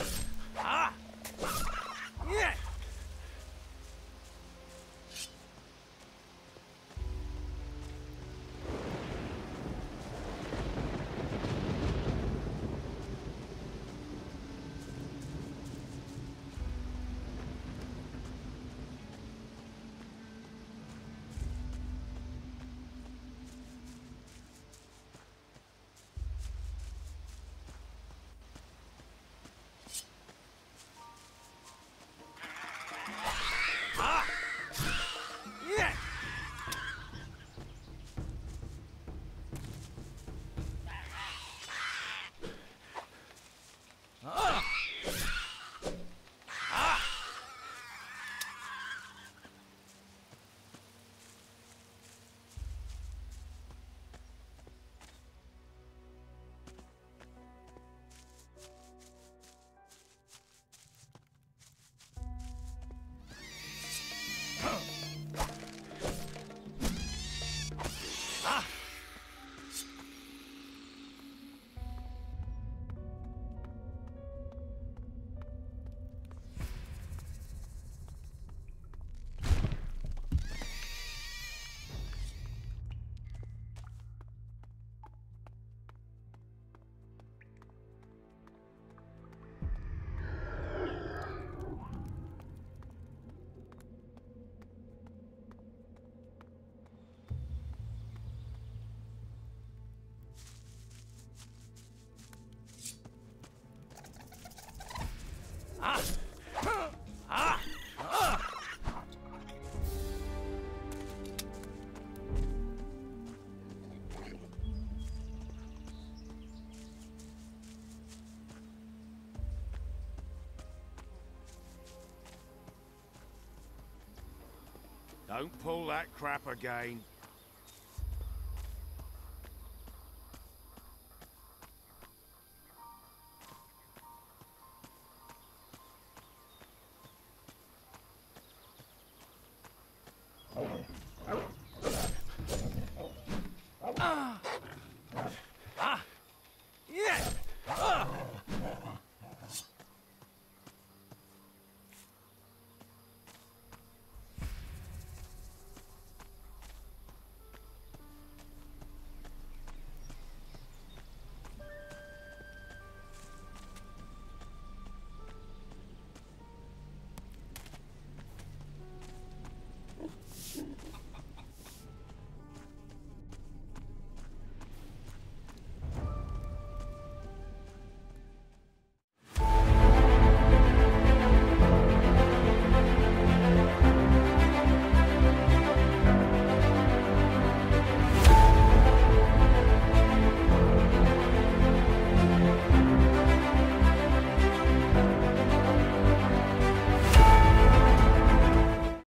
Ah! Don't pull that crap again. Ah!